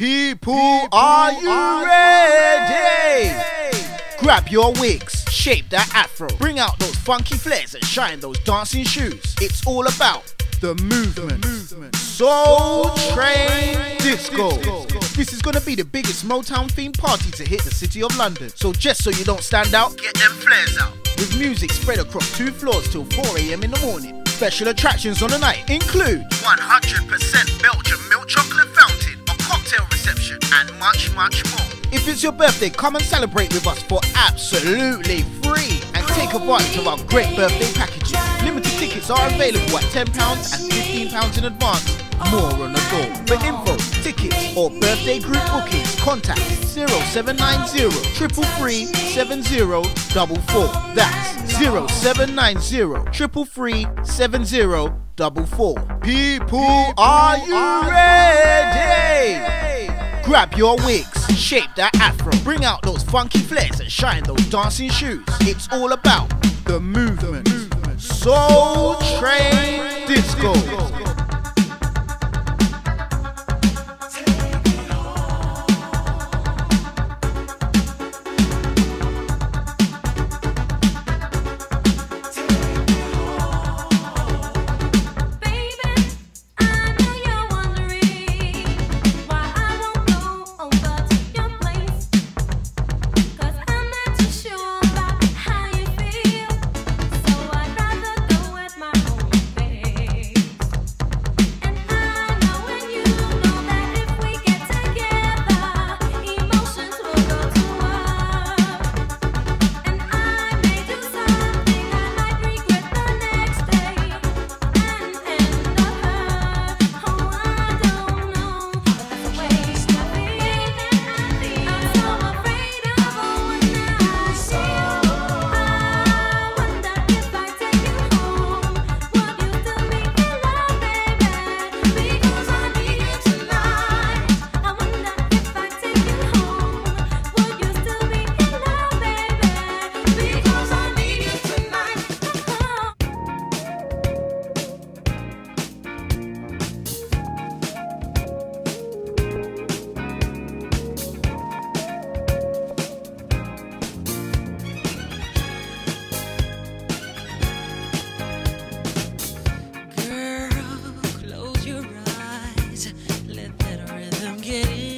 People, are you ready? Grab your wigs, shape that afro, bring out those funky flares and shine those dancing shoes. It's all about the movement. Soul Train Disco. This is gonna be the biggest Motown themed party to hit the city of London. So just so you don't stand out, get them flares out. With music spread across two floors till 4 a.m. in the morning. Special attractions on the night include 100% Belgian milk chocolate fountain, much, much more. If it's your birthday, come and celebrate with us for absolutely free and take advantage of our great birthday packages. Limited tickets are available at £10 and £15 in advance. More on the door. For info, tickets, or birthday group bookings, contact 0790 333 7044. That's 0790 333 7044. People, are you ready? Grab your wigs, shape that afro, bring out those funky flares and shine those dancing shoes. It's all about the movement. Soul Train Disco. let the rhythm get in.